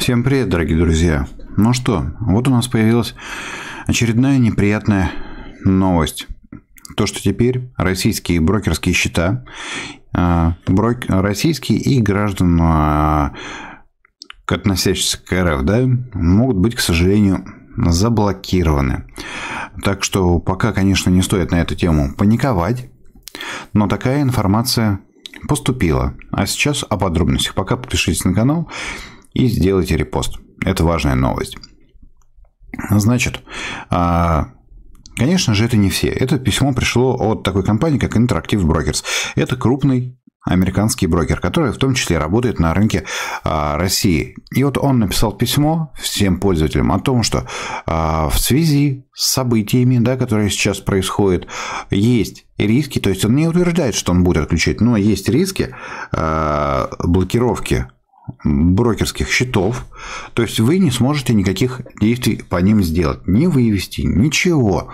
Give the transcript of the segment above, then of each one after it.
Всем привет, дорогие друзья. Ну что, вот у нас появилась очередная неприятная новость. То, что теперь российские брокерские счета, а, российские и граждан, а, относящиеся к РФ, да, могут быть, к сожалению, заблокированы. Так что пока, конечно, не стоит на эту тему паниковать, но такая информация поступила. А сейчас о подробностях. Пока подпишитесь на канал и сделайте репост. Это важная новость. Значит, а, конечно же, это не все. Это письмо пришло от такой компании, как Interactive Brokers. Это крупный американский брокер, который в том числе работает на рынке а, России. И вот он написал письмо всем пользователям о том, что а, в связи с событиями, да, которые сейчас происходят, есть риски, то есть он не утверждает, что он будет отключать, но есть риски блокировки брокерских счетов, то есть вы не сможете никаких действий по ним сделать, не вывести, ничего.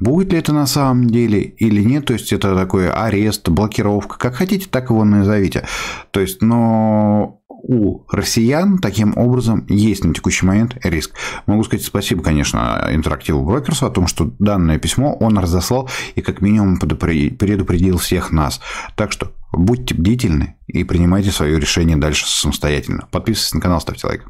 Будет ли это на самом деле или нет, то есть это такой арест, блокировка, как хотите, так его назовите. То есть, но у россиян таким образом есть на текущий момент риск. Могу сказать спасибо, конечно, интерактиву Брокерсу о том, что данное письмо он разослал и как минимум предупредил всех нас. Так что будьте бдительны и принимайте свое решение дальше самостоятельно. Подписывайтесь на канал, ставьте лайк.